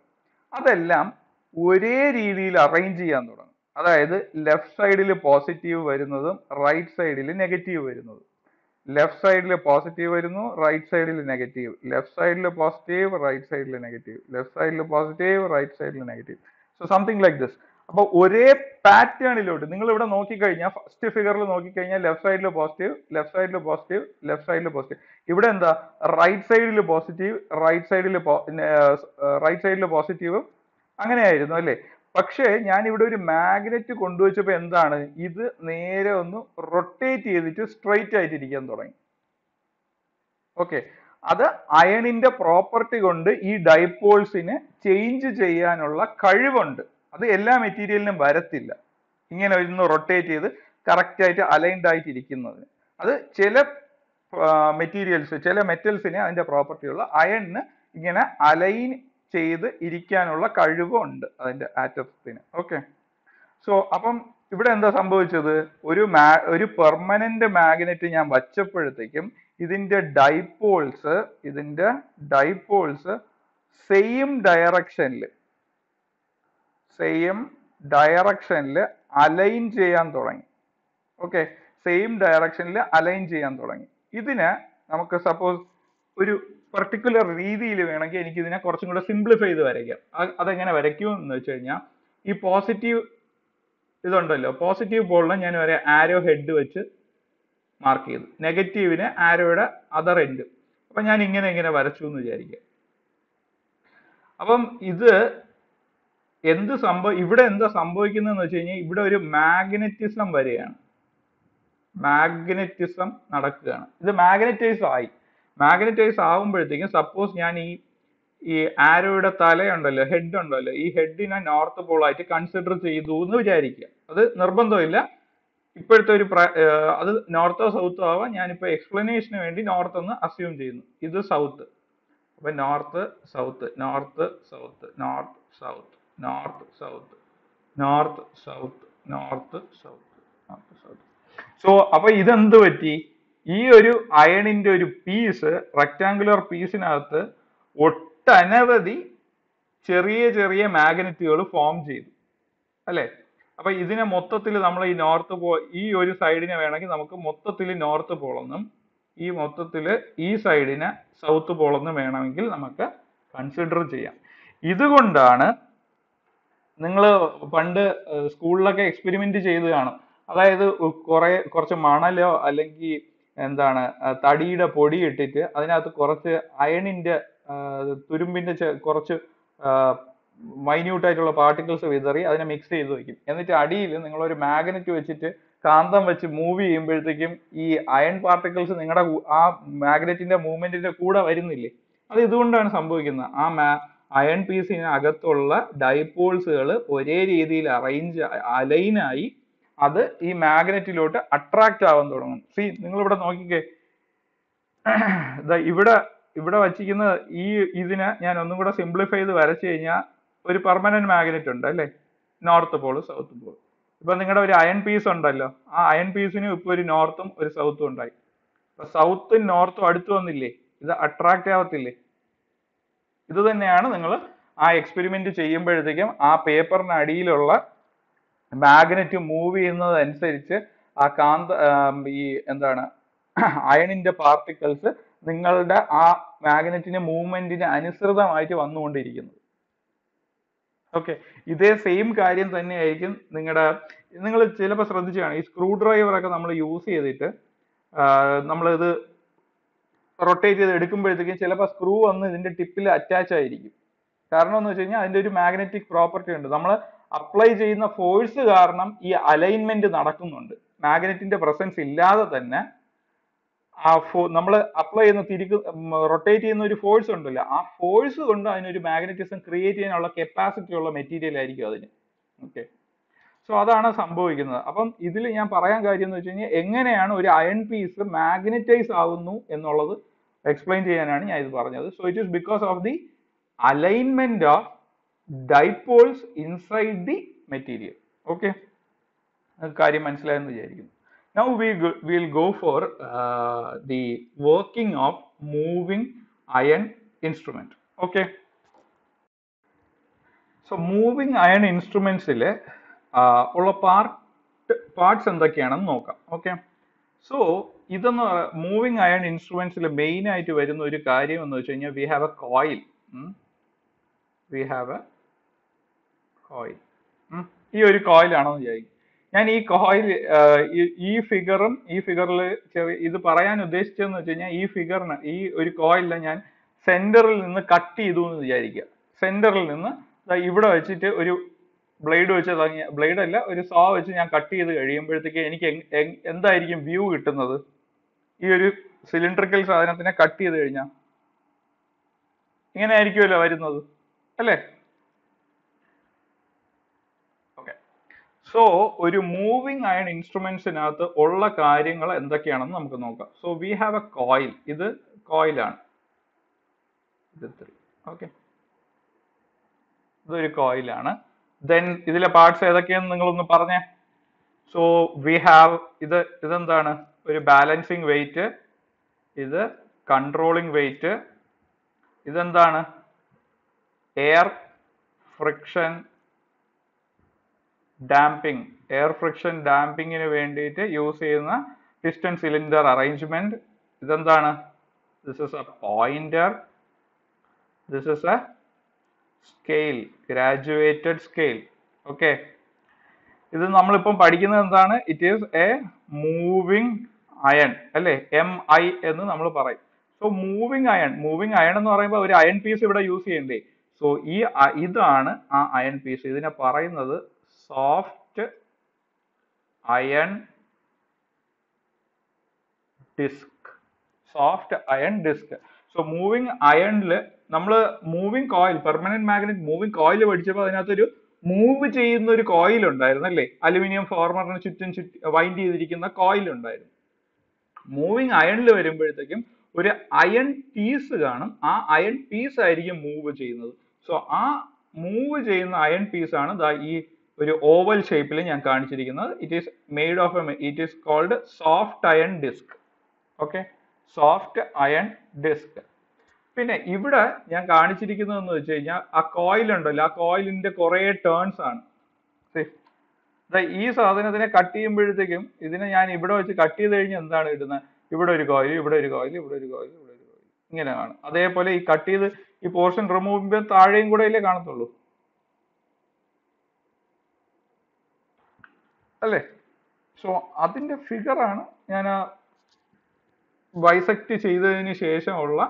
Speaker 1: അതെല്ലാം ഒരേ രീതിയിൽ അറേഞ്ച് ചെയ്യാൻ തുടങ്ങും. അതായത് ലെഫ്റ്റ് സൈഡിൽ പോസിറ്റീവ് വരുന്നതും റൈറ്റ് സൈഡിൽ നെഗറ്റീവ് വരുന്നതും. ലെഫ്റ്റ് സൈഡിൽ പോസിറ്റീവ് വരുന്നു റൈറ്റ് സൈഡിൽ നെഗറ്റീവ് ലെഫ്റ്റ് സൈഡിൽ പോസിറ്റീവ് റൈറ്റ് സൈഡിൽ നെഗറ്റീവ് ലെഫ്റ്റ് സൈഡിൽ പോസിറ്റീവ് റൈറ്റ് സൈഡിൽ negative so something like this അപ്പൊ ഒരേ പാറ്റേണിലോട്ട് നിങ്ങൾ ഇവിടെ നോക്കിക്കഴിഞ്ഞാൽ ഫസ്റ്റ് ഫിഗറിൽ നോക്കിക്കഴിഞ്ഞാൽ ലെഫ്റ്റ് സൈഡിൽ പോസിറ്റീവ് ലെഫ്റ്റ് സൈഡിൽ പോസിറ്റീവ് ലെഫ്റ്റ് സൈഡിൽ പോസിറ്റീവ് ഇവിടെ എന്താ? റൈറ്റ് സൈഡിൽ പോസിറ്റീവ് റൈറ്റ് സൈഡിൽ റൈറ്റ് സൈഡിൽ പോസിറ്റീവും അങ്ങനെയായിരുന്നു അല്ലേ? പക്ഷേ ഞാൻ ഇവിടെ ഒരു മാഗ്നറ്റ് കൊണ്ടുവച്ചപ്പോൾ എന്താണ്? ഇത് നേരെ ഒന്ന് റൊട്ടേറ്റ് ചെയ്തിട്ട് സ്ട്രെയിറ്റ് ആയിട്ട് ഇരിക്കാൻ തുടങ്ങി. ഓക്കെ അത് അയണിന്റെ പ്രോപ്പർട്ടി കൊണ്ട് ഈ ഡൈപോൾസിനെ ചേഞ്ച് ചെയ്യാനുള്ള കഴിവുണ്ട്. അത് എല്ലാ മെറ്റീരിയലിനും വരത്തില്ല. ഇങ്ങനെ ഒന്ന് റൊട്ടേറ്റ് ചെയ്ത് കറക്റ്റ് ആയിട്ട് അലൈൻഡ് ആയിട്ട് ഇരിക്കുന്നതിന് അത് ചില മെറ്റീരിയൽസ് ചില മെറ്റൽസിന് അതിന്റെ പ്രോപ്പർട്ടി ഉള്ള അയണിന് ഇങ്ങനെ അലൈൻ ചെയ്ത് ഇരിക്കാനുള്ള കഴിവുണ്ട് അതിന്റെ ആറ്റത്തിന്. ഓക്കെ സോ അപ്പം ഇവിടെ എന്താ സംഭവിച്ചത്? ഒരു മാ ഒരു പെർമനന്റ് മാഗ്നറ്റ് ഞാൻ വച്ചപ്പോഴത്തേക്കും ഇതിന്റെ ഡൈപോൾസ് ഇതിന്റെ ഡൈപോൾസ് സെയിം ഡയറക്ഷനിൽ സെയിം ഡയറക്ഷനിൽ അലൈൻ ചെയ്യാൻ തുടങ്ങി. ഓക്കെ സെയിം ഡയറക്ഷനിൽ അലൈൻ ചെയ്യാൻ തുടങ്ങി. ഇതിന് നമുക്ക് സപ്പോസ് ഒരു പെർട്ടിക്കുലർ രീതിയിൽ വേണമെങ്കിൽ എനിക്ക് ഇതിനെ കുറച്ചും കൂടെ സിംപ്ലിഫൈ ചെയ്ത് വരയ്ക്കാം. അത് അതെങ്ങനെ വരയ്ക്കും എന്ന് വെച്ച് കഴിഞ്ഞാൽ ഈ പോസിറ്റീവ് ഇതുണ്ടല്ലോ പോസിറ്റീവ് പോളിനെ ഞാൻ വരെ ആരോ ഹെഡ് വെച്ച് മാർക്ക് ചെയ്തു. നെഗറ്റീവിന് ആരോയുടെ അതർ എൻഡ് അപ്പൊ ഞാൻ ഇങ്ങനെ ഇങ്ങനെ വരച്ചു എന്ന് വിചാരിക്കുക. അപ്പം ഇത് എന്ത് സംഭവം ഇവിടെ എന്താ സംഭവിക്കുന്നതെന്ന് വെച്ച് കഴിഞ്ഞാൽ ഇവിടെ ഒരു മാഗ്നറ്റിസം വരികയാണ്. മാഗ്നറ്റിസം നടക്കുകയാണ്. ഇത് മാഗ്നറ്റൈസ് ആയി. മാഗ്നറ്റൈസ് ആവുമ്പോഴത്തേക്കും സപ്പോസ് ഞാൻ ഈ ഈ ആരോയുടെ തലയുണ്ടല്ലോ ഹെഡ് ഉണ്ടല്ലോ ഈ ഹെഡിനെ നോർത്ത് പോൾ ആയിട്ട് കൺസിഡർ ചെയ്തു എന്ന് വിചാരിക്കുക. അത് നിർബന്ധമില്ല. ഇപ്പോഴത്തെ ഒരു അത് നോർത്തോ സൗത്തോ ആവാം. ഞാനിപ്പോൾ എക്സ്പ്ലനേഷന് വേണ്ടി നോർത്ത് എന്ന് അസ്യൂം ചെയ്യുന്നു. ഇത് സൗത്ത് അപ്പൊ north south north south north south north south north south north south north south so അപ്പൊ ഇതെന്ത് പറ്റി? ഈ ഒരു അയണിന്റെ ഒരു പീസ് റെക്ടാങ്കുലർ പീസിനകത്ത് ഒട്ടനവധി ചെറിയ ചെറിയ മാഗ്നറ്റുകൾ ഫോം ചെയ്തു. അല്ലേ? അപ്പൊ ഇതിനെ മൊത്തത്തിൽ നമ്മൾ ഈ നോർത്ത് പോ ഈ ഒരു സൈഡിനെ വേണമെങ്കിൽ നമുക്ക് മൊത്തത്തിൽ നോർത്ത് പോളെന്നും ഈ മൊത്തത്തിൽ ഈ സൈഡിനെ സൗത്ത് പോളെന്നും വേണമെങ്കിൽ നമുക്ക് കൺസിഡർ ചെയ്യാം. ഇതുകൊണ്ടാണ് നിങ്ങൾ പണ്ട് സ്കൂളിലൊക്കെ എക്സ്പെരിമെന്റ് ചെയ്ത് കാണും. അതായത് കുറെ കുറച്ച് മണലോ അല്ലെങ്കിൽ എന്താണ് തടിയുടെ പൊടി ഇട്ടിട്ട് അതിനകത്ത് കുറച്ച് അയണിന്റെ തുരുമ്പിന്റെ കുറച്ച് മൈന്യൂട്ട് ആയിട്ടുള്ള പാർട്ടിക്കിൾസ് വിതറി അതിനെ മിക്സ് ചെയ്ത് വെക്കും. എന്നിട്ട് അടിയിൽ നിങ്ങൾ ഒരു മാഗ്നറ്റ് വെച്ചിട്ട് കാന്തം വെച്ച് മൂവ് ചെയ്യുമ്പോഴത്തേക്കും ഈ അയൺ പാർട്ടിക്കിൾസ് നിങ്ങളുടെ ആ മാഗ്നറ്റിന്റെ മൂവ്മെന്റിന്റെ കൂടെ വരുന്നില്ലേ? അത് ഇതുകൊണ്ടാണ് സംഭവിക്കുന്നത്. ആ മാ അയൺ പീസിനകത്തുള്ള ഡൈപോൾസുകൾ ഒരേ രീതിയിൽ അറേഞ്ച് അലൈനായി അത് ഈ മാഗ്നറ്റിലോട്ട് അട്രാക്ട് ആവാൻ തുടങ്ങും. സി നിങ്ങൾ ഇവിടെ നോക്കിക്കേ ഇവിടെ ഇവിടെ വച്ചിരിക്കുന്ന ഈ ഇതിനെ ഞാൻ ഒന്നും കൂടെ സിംപ്ലിഫൈ ചെയ്ത് വരച്ചു കഴിഞ്ഞാൽ ഒരു പെർമനന്റ് മാഗ്നറ്റ് ഉണ്ട് അല്ലേ? നോർത്ത് പോൾ സൗത്ത് പോൾ ഇപ്പൊ നിങ്ങളുടെ ഒരു അയൺ പീസ് ഉണ്ടല്ലോ. ആ അയൺ പീസിനും ഇപ്പൊ ഒരു നോർത്തും ഒരു സൗത്തും ഉണ്ടായി. അപ്പൊ സൗത്തും നോർത്തും അടുത്ത് വന്നില്ലേ? ഇത് അട്രാക്ട് ആവത്തില്ലേ? ഇത് തന്നെയാണ് നിങ്ങൾ ആ എക്സ്പെരിമെന്റ് ചെയ്യുമ്പോഴത്തേക്കും ആ പേപ്പറിന് അടിയിലുള്ള മാഗ്നറ്റ് മൂവ് ചെയ്യുന്നതനുസരിച്ച് ആ കാന്ത ഈ എന്താണ് അയണിന്റെ പാർട്ടിക്കിൾസ് നിങ്ങളുടെ ആ മാഗ്നറ്റിന്റെ മൂവ്മെന്റിന് അനുസൃതമായിട്ട് വന്നുകൊണ്ടിരിക്കുന്നത് ഓക്കെ ഇതേ സെയിം കാര്യം തന്നെയായിരിക്കും നിങ്ങളുടെ നിങ്ങൾ ചിലപ്പോൾ ശ്രദ്ധിച്ചു കാണും. ഈ സ്ക്രൂ ഡ്രൈവർ ഒക്കെ നമ്മൾ യൂസ് ചെയ്തിട്ട് നമ്മളിത് റൊട്ടേറ്റ് ചെയ്ത് എടുക്കുമ്പോഴത്തേക്കും ചിലപ്പോൾ സ്ക്രൂ വന്ന് ഇതിന്റെ ടിപ്പിൽ അറ്റാച്ച് ആയിരിക്കും. കാരണം എന്ന് വെച്ച് കഴിഞ്ഞാൽ അതിന്റെ ഒരു മാഗ്നറ്റിക് പ്രോപ്പർട്ടി ഉണ്ട്. നമ്മൾ അപ്ലൈ ചെയ്യുന്ന ഫോഴ്സ് കാരണം ഈ അലൈൻമെന്റ് നടക്കുന്നുണ്ട്. മാഗ്നറ്റിന്റെ പ്രസൻസ് ഇല്ലാതെ തന്നെ ആ ഫോ നമ്മൾ അപ്ലൈ ചെയ്യുന്ന തിരിക്ക് റൊട്ടേറ്റ് ചെയ്യുന്ന ഒരു ഫോഴ്സ് ഉണ്ടല്ലോ. ആ ഫോഴ്സ് കൊണ്ട് അതിനൊരു മാഗ്നറ്റിസം ക്രിയേറ്റ് ചെയ്യാനുള്ള കപ്പാസിറ്റി ഉള്ള മെറ്റീരിയൽ ആയിരിക്കും അതിന്. ഓക്കെ സോ അതാണ് സംഭവിക്കുന്നത്. അപ്പം ഇതിൽ ഞാൻ പറയാൻ കാര്യം എന്ന് വെച്ച് കഴിഞ്ഞാൽ എങ്ങനെയാണ് ഒരു അയൺ പീസ് മാഗ്നറ്റൈസ് ആവുന്നു എന്നുള്ളത് എക്സ്പ്ലെയിൻ ചെയ്യാനാണ് ഞാൻ ഇത് പറഞ്ഞത്. So it is because of the alignment of dipoles inside the material okay കാര്യം മനസ്സിലായെന്ന് വിചാരിക്കുന്നു. Now we go, will go for uh, the working of moving iron instrument. Okay? So moving iron instruments ൽ ഉള്ള പാർട്ട് പാർട്സ് എന്തൊക്കെയാണെന്ന് നോക്കാം. ഓക്കെ സോ ഇതെന്ന് മൂവിങ് അയൺ ഇൻസ്ട്രുമെന്റ്സിൽ മെയിൻ ആയിട്ട് വരുന്ന ഒരു കാര്യം എന്ന് വെച്ച് കഴിഞ്ഞാൽ we have a coil we have a coil ഈ ഒരു കോയിലാണെന്ന് വിചാരിക്കും. ഞാൻ ഈ കോയിൽ ഈ ഫിഗറും ഈ ഫിഗറിൽ ചെറിയ ഇത് പറയാൻ ഉദ്ദേശിച്ചതെന്ന് വെച്ച് കഴിഞ്ഞാൽ ഈ ഫിഗറിന് ഈ ഒരു കോയിലിനെ ഞാൻ സെന്ററിൽ നിന്ന് കട്ട് ചെയ്തു എന്ന് വിചാരിക്കുക സെന്ററിൽ നിന്ന് ഇവിടെ വെച്ചിട്ട് ഒരു ബ്ലേഡ് വെച്ച് ബ്ലേഡ് അല്ല ഒരു സോ വെച്ച് ഞാൻ കട്ട് ചെയ്ത് കഴിയുമ്പോഴത്തേക്ക് എനിക്ക് എന്തായിരിക്കും വ്യൂ കിട്ടുന്നത്? ഈ ഒരു സിലിണ്ടറിക്കൽ സാധനത്തിനെ കട്ട് ചെയ്ത് കഴിഞ്ഞാൽ ഇങ്ങനെ ആയിരിക്കുമല്ലോ വരുന്നത്. അല്ലേ? സോ ഒരു മൂവിങ് അയൺ ഇൻസ്ട്രുമെന്റ്സിനകത്ത് ഉള്ള കാര്യങ്ങൾ എന്തൊക്കെയാണെന്ന് നമുക്ക് നോക്കാം. So we have a coil ഇത് കോയിലാണ് ഇത് ത്രീ ഓക്കെ ഇതൊരു കോയിലാണ് ദെൻ ഇതിലെ പാർട്സ് ഏതൊക്കെയാണെന്ന് നിങ്ങളൊന്ന് പറഞ്ഞേ. സോ വി ഹാവ് ഇത് ഇതെന്താണ്? ഒരു ബാലൻസിങ് വെയിറ്റ് ഇത് കൺട്രോളിങ് വെയിറ്റ് ഇതെന്താണ്? Air friction damping. Air friction ഡാമ്പിങ്ങിന് വേണ്ടിയിട്ട് യൂസ് ചെയ്യുന്ന പിസ്റ്റൺ സിലിണ്ടർ അറേഞ്ച്മെന്റ് ഇതെന്താണ്? This is a pointer this is a scale graduated scale okay ഇത് നമ്മളിപ്പം പഠിക്കുന്നത് എന്താണ്? It is a moving iron അല്ലെ? എം ഐ എന്ന് നമ്മൾ പറയും. So moving iron moving iron എന്ന് പറയുമ്പോൾ ഒരു അയൺ പീസ് ഇവിടെ യൂസ് ചെയ്യണ്ടേ? സോ ഈ ഇതാണ് ആ അയൺ പീസ് ഇതിനെ പറയുന്നത് soft iron disc soft iron disc so moving അയണിൽ നമ്മൾ moving coil permanent magnet moving coil പഠിച്ചപ്പോൾ അതിനകത്തൊരു മൂവ് ചെയ്യുന്ന ഒരു കോയിൽ ഉണ്ടായിരുന്നു അല്ലേ? അലുമിനിയം ഫോർമറിന് ചുറ്റും ചുറ്റി വൈൻഡ് ചെയ്തിരിക്കുന്ന കോയിൽ ഉണ്ടായിരുന്നു. മൂവിങ് അയണിൽ വരുമ്പോഴത്തേക്കും ഒരു അയൺ പീസ് കാണും. ആ അയൺ പീസ് ആയിരിക്കും മൂവ് ചെയ്യുന്നത്. സോ ആ മൂവ് ചെയ്യുന്ന അയൺ പീസ് ആണ് ദാ ഈ ഒരു ഓവൽ ഷേപ്പിൽ ഞാൻ കാണിച്ചിരിക്കുന്നത്. It is made of it is called soft iron disc okay soft iron disc പിന്നെ ഇവിടെ ഞാൻ കാണിച്ചിരിക്കുന്നത് എന്ന് വെച്ച് കഴിഞ്ഞാൽ ആ കോയിൽ ഉണ്ടല്ലോ ആ കോയിലിന്റെ കുറേ ടേൺസ് ആണ്. ഈ സാധനത്തിനെ കട്ട് ചെയ്യുമ്പോഴത്തേക്കും ഇതിനെ ഞാൻ ഇവിടെ വെച്ച് കട്ട് ചെയ്ത് കഴിഞ്ഞാൽ എന്താണ് കിട്ടുന്നത്? ഇവിടെ ഒരു കോയിൽ ഇവിടെ ഒരു കോയിൽ ഇവിടെ ഒരു കോയിൽ ഇവിടെ ഒരു കോയിൽ ഇങ്ങനെ കാണും. അതേപോലെ ഈ കട്ട് ചെയ്ത് ഈ പോർഷൻ റിമൂവ് ചെയ്യുമ്പോൾ താഴെയും കൂടെ അല്ലേ കാണത്തുള്ളൂ? അല്ലേ? സോ അതിന്റെ ഫിഗർ ആണ് ഞാൻ ബൈസെക്ട് ചെയ്തതിന് ശേഷമുള്ള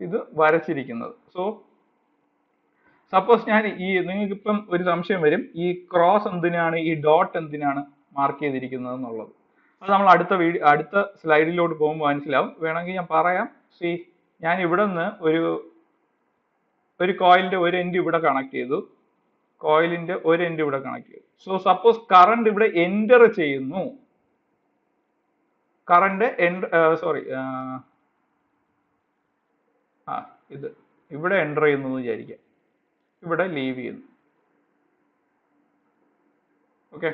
Speaker 1: ഇത് വരച്ചിരിക്കുന്നത്. സോ സപ്പോസ് ഞാൻ ഈ നിങ്ങൾക്ക് ഇപ്പം ഒരു സംശയം വരും. ഈ ക്രോസ് എന്തിനാണ് ഈ ഡോട്ട് എന്തിനാണ് മാർക്ക് ചെയ്തിരിക്കുന്നത് എന്നുള്ളത്. അത് നമ്മൾ അടുത്ത വീഡിയോ അടുത്ത സ്ലൈഡിലോട്ട് പോകുമ്പോൾ മനസ്സിലാവും. വേണമെങ്കിൽ ഞാൻ പറയാം. സി ഞാൻ ഇവിടെ നിന്ന് ഒരു ഒരു കോയിലിന്റെ ഒരു എൻഡ് ഇവിടെ കണക്ട് ചെയ്തു. കോയിലിന്റെ ഒരു എൻഡ് ഇവിടെ കണക്ട് ചെയ്തു. സോ സപ്പോസ് കറണ്ട് ഇവിടെ എന്റർ ചെയ്യുന്നു. കറണ്ട് സോറി ആ ഇത് ഇവിടെ എന്റർ ചെയ്യുന്നു എന്ന് വിചാരിക്കാം ഇവിടെ ലീവ് ചെയ്യുന്നു. ഓക്കെ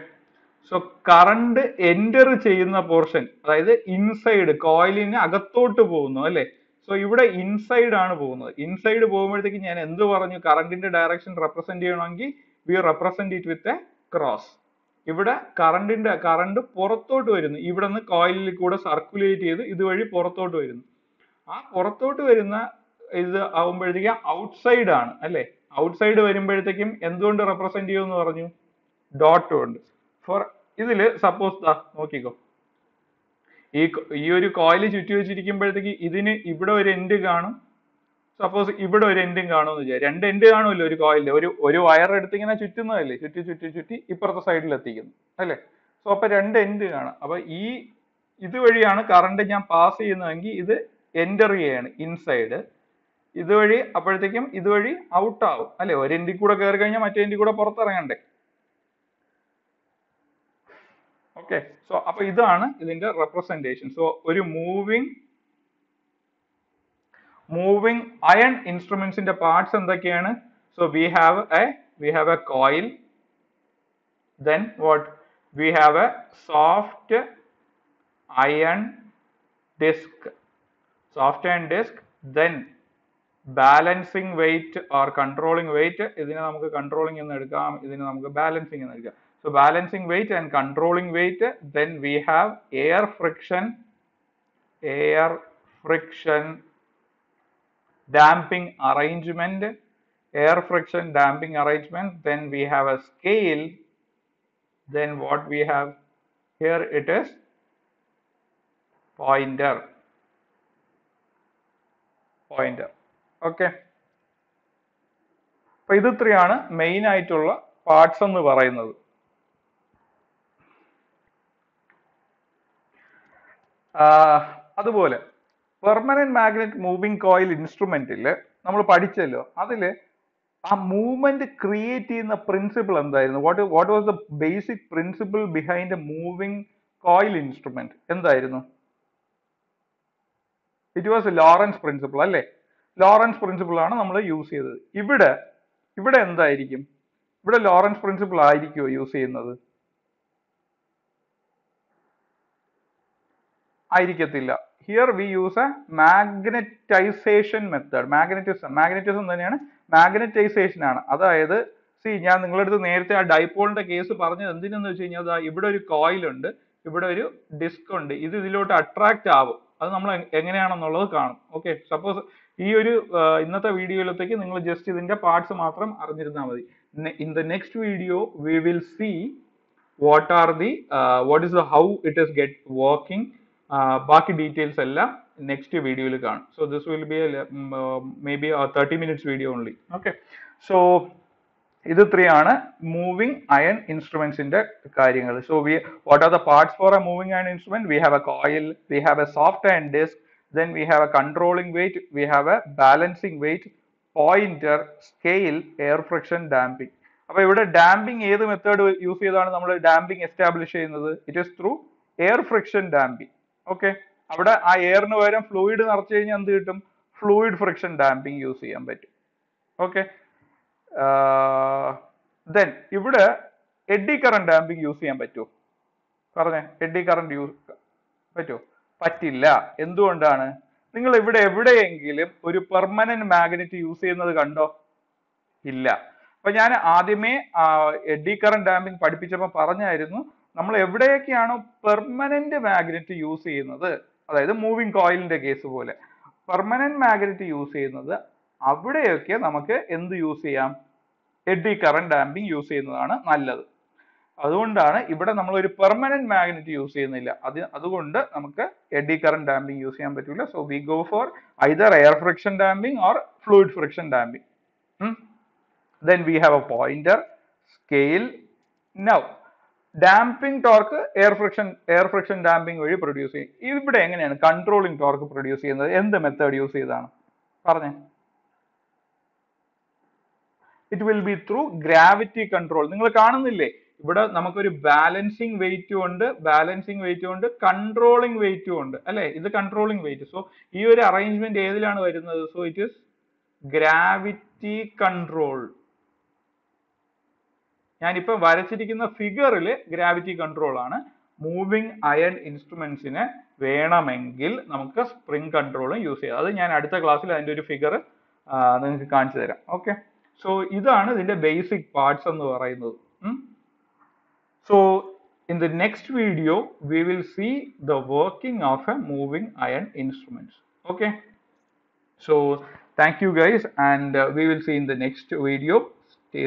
Speaker 1: സോ കറണ്ട് എന്റർ ചെയ്യുന്ന പോർഷൻ അതായത് ഇൻസൈഡ് കോയിലിന് അകത്തോട്ട് പോകുന്നു അല്ലെ? സോ ഇവിടെ ഇൻസൈഡ് ആണ് പോകുന്നത്. ഇൻസൈഡ് പോകുമ്പോഴത്തേക്ക് ഞാൻ എന്ത് പറഞ്ഞു? കറണ്ടിന്റെ ഡയറക്ഷൻ റെപ്രസെന്റ് ചെയ്യണമെങ്കിൽ we represent it with a cross ഇവിടെ കറണ്ടിന്റെ കറണ്ട് പുറത്തോട്ട് വരുന്നു. ഇവിടെ നിന്ന് കോയിലിൽ കൂടെ സർക്കുലേറ്റ് ചെയ്ത് ഇതുവഴി പുറത്തോട്ട് വരുന്നു. ആ പുറത്തോട്ട് വരുന്ന ഇത് ആവുമ്പോഴത്തേക്ക് ഔട്ട്സൈഡ് ആണ് അല്ലെ? ഔട്ട്സൈഡ് വരുമ്പോഴത്തേക്കും എന്തുകൊണ്ട് റെപ്രസെന്റ് ചെയ്യുമെന്ന് പറഞ്ഞു? ഡോട്ട് കൊണ്ട് ഫോർ ഇതിൽ സപ്പോസ് ദാ നോക്കിക്കോ. ഈ ഈ ഒരു കോയിൽ ചുറ്റി വെച്ചിരിക്കുമ്പോഴത്തേക്ക് ഇതിന് ഇവിടെ ഒരു എൻഡ് കാണും. സപ്പോസ് ഇവിടെ ഒരു എൻഡും കാണുമെന്ന് വെച്ചാൽ രണ്ട് എൻഡ് കാണുമല്ലോ ഒരു കോയിലിൽ ഒരു ഒരു വയർ എടുത്ത് ഇങ്ങനെ ചുറ്റുന്നതല്ലേ? ചുറ്റി ചുറ്റി ചുറ്റി ഇപ്പുറത്തെ സൈഡിൽ എത്തിക്കുന്നു. അല്ലേ? സോ അപ്പൊ രണ്ട് എൻഡ് കാണാം. അപ്പൊ ഈ ഇതുവഴിയാണ് കറണ്ട് ഞാൻ പാസ് ചെയ്യുന്നതെങ്കിൽ ഇത് എന്റർ ചെയ്യാണ് ഇൻസൈഡ് ഇതുവഴി അപ്പോഴത്തേക്കും ഇതുവഴി ഔട്ട് ആവും. അല്ലെ? ഒരു എൻഡിൽ കൂടെ കയറി കഴിഞ്ഞാൽ മറ്റേ എൻഡിൽ കൂടെ പുറത്തിറങ്ങണ്ടേ? ഓക്കെ സോ അപ്പൊ ഇതാണ് ഇതിന്റെ റെപ്രസെന്റേഷൻ സോ ഒരു മൂവിങ് മൂവിങ് അയൺ ഇൻസ്ട്രുമെന്റ്സിന്റെ പാർട്സ് എന്തൊക്കെയാണ് so we have a we have a coil then what we have a soft iron disc soft iron disc then balancing weight or controlling weight ഇതിനെ നമുക്ക് controlling എന്ന് എടുക്കാം ഇതിനെ നമുക്ക് balancing എന്ന് എടുക്കാം so balancing weight and controlling weight then we have air friction air friction damping arrangement air friction damping arrangement then we have a scale then what we have here it is pointer pointer okay അപ്പൊ ഇത് ഇത്രയാണ് മെയിൻ ആയിട്ടുള്ള പാർട്സ് എന്ന് പറയുന്നത് അതുപോലെ പെർമനന്റ് മാഗ്നറ്റ് മൂവിങ് കോയിൽ ഇൻസ്ട്രുമെന്റിൽ നമ്മൾ പഠിച്ചല്ലോ അതിൽ ആ മൂവ്മെന്റ് ക്രിയേറ്റ് ചെയ്യുന്ന പ്രിൻസിപ്പിൾ എന്തായിരുന്നു? What what was the basic principle behind a coil instrument എന്തായിരുന്നു? ഇറ്റ് വാസ് ലോറൻസ് പ്രിൻസിപ്പിൾ അല്ലേ? ലോറൻസ് പ്രിൻസിപ്പിൾ ആണ് നമ്മൾ യൂസ് ചെയ്തത്. ഇവിടെ ഇവിടെ എന്തായിരിക്കും? ഇവിടെ ലോറൻസ് പ്രിൻസിപ്പിൾ ആയിരിക്കുമോ യൂസ് ചെയ്യുന്നത്? ആയിരിക്കത്തില്ല. Here we use a magnetisation method magnetism magnetism തന്നെയാണ് മാഗ്നറ്റൈസേഷൻ ആണ്. അതായത് സി ഞാൻ നിങ്ങളുടെ അടുത്ത് നേരത്തെ ആ ഡൈപോളിന്റെ കേസ് പറഞ്ഞത് എന്തിനെന്ന് വെച്ച് കഴിഞ്ഞാൽ ദാ ഇവിടെ ഒരു കോയിൽ ഉണ്ട് ഇവിടെ ഒരു ഡിസ്ക് ഉണ്ട്. ഇത് ഇതിലോട്ട് അട്രാക്ട് ആവും. അത് നമ്മൾ എങ്ങനെയാണെന്നുള്ളത് കാണും. ഓക്കെ സപ്പോസ് ഈ ഒരു ഇന്നത്തെ വീഡിയോയിലത്തേക്ക് നിങ്ങൾ ജസ്റ്റ് ഇതിന്റെ പാർട്സ് മാത്രം അറിഞ്ഞിരുന്നാൽ മതി. In the next video we will see what are the what what is how it it get working ബാക്കി ഡീറ്റെയിൽസ് എല്ലാം നെക്സ്റ്റ് വീഡിയോയിൽ കാണും. So this will be may be thirty minutes video only okay so ഇത് ഇത്രയാണ് മൂവിംഗ് അയൺ ഇൻസ്ട്രുമെന്റ്സിന്റെ കാര്യങ്ങൾ so we what are the parts for a moving iron instrument we have a coil we have a soft and disc then we have a controlling weight we have a balancing weight pointer scale air friction damping അപ്പൊ ഇവിടെ ഡാമ്പിംഗ് ഏത് മെത്തേഡ് യൂസ് ചെയ്താണ് നമ്മൾ ഡാമ്പിംഗ് എസ്റ്റാബ്ലിഷ് ചെയ്യുന്നത്? It is through air friction damping okay അവിടെ ആ എയറിന് പകരം ഫ്ലൂയിഡ് നിറച്ചു കഴിഞ്ഞാൽ എന്ത് കിട്ടും? ഫ്ലൂയിഡ് ഫ്രിക്ഷൻ ഡാമ്പിംഗ് യൂസ് ചെയ്യാൻ പറ്റും. ഓക്കെ ദെൻ ഇവിടെ എഡി കറന്റ് ഡാമ്പിംഗ് യൂസ് ചെയ്യാൻ പറ്റുമോ പറഞ്ഞേ എഡി കറന്റ് യൂസ് പറ്റുമോ പറ്റില്ല. എന്തുകൊണ്ടാണ്? നിങ്ങൾ ഇവിടെ എവിടെയെങ്കിലും ഒരു പെർമനന്റ് മാഗ്നറ്റ് യൂസ് ചെയ്യുന്നത് കണ്ടോ? ഇല്ല. അപ്പൊ ഞാൻ ആദ്യമേ എഡി കറന്റ് ഡാമ്പിംഗ് പഠിപ്പിച്ചപ്പോൾ പറഞ്ഞായിരുന്നു. നമ്മൾ എവിടെയൊക്കെയാണോ പെർമനന്റ് മാഗ്നറ്റ് യൂസ് ചെയ്യുന്നത് അതായത് മൂവിങ് കോയിലിന്റെ കേസ് പോലെ പെർമനന്റ് മാഗ്നറ്റ് യൂസ് ചെയ്യുന്നത് അവിടെയൊക്കെ നമുക്ക് എന്ത് യൂസ് ചെയ്യാം? എഡി കറന്റ് ഡാമ്പിംഗ് യൂസ് ചെയ്യുന്നതാണ് നല്ലത്. അതുകൊണ്ടാണ് ഇവിടെ നമ്മൾ ഒരു പെർമനന്റ് മാഗ്നറ്റ് യൂസ് ചെയ്യുന്നില്ല. അത് അതുകൊണ്ട് നമുക്ക് എഡി കറന്റ് ഡാമ്പിംഗ് യൂസ് ചെയ്യാൻ പറ്റില്ല so we go for either air friction damping or fluid friction damping then we have a pointer scale now. Damping torque air friction air friction damping വഴി പ്രൊഡ്യൂസ് ചെയ്യും. ഇവിടെ എങ്ങനെയാണ് കൺട്രോളിംഗ് ടോർക്ക് പ്രൊഡ്യൂസ് ചെയ്യുന്നത്? എന്ത് മെത്തേഡ് യൂസ് ചെയ്താണ് പറഞ്ഞേ. It will be through gravity control നിങ്ങൾ കാണുന്നില്ലേ? ഇവിടെ നമുക്കൊരു ബാലൻസിങ് വെയിറ്റും ഉണ്ട് ബാലൻസിങ് വെയിറ്റും ഉണ്ട് കൺട്രോളിംഗ് വെയിറ്റും ഉണ്ട്. അല്ലെ? ഇത് കൺട്രോളിംഗ് വെയിറ്റ് സോ ഈ ഒരു അറേഞ്ച്മെന്റ് ഏതിലാണ് വരുന്നത്? So it is gravity control ഞാനിപ്പോ വരച്ചിരിക്കുന്ന ഫിഗറിൽ ഗ്രാവിറ്റി കൺട്രോൾ ആണ്. മൂവിങ് അയൺ ഇൻസ്ട്രുമെന്റ്സിന് വേണമെങ്കിൽ നമുക്ക് സ്പ്രിംഗ് കൺട്രോളും യൂസ് ചെയ്യാം. അത് ഞാൻ അടുത്ത ക്ലാസ്സിൽ അതിന്റെ ഒരു ഫിഗർ നിങ്ങൾക്ക് കാണിച്ചു തരാം. ഓക്കെ സോ ഇതാണ് ഇതിന്റെ ബേസിക് പാർട്സ് എന്ന് പറയുന്നത്. So in the next video we will see the working of a moving iron instruments. Okay? So thank you guys and uh, we will see in the next video. Stay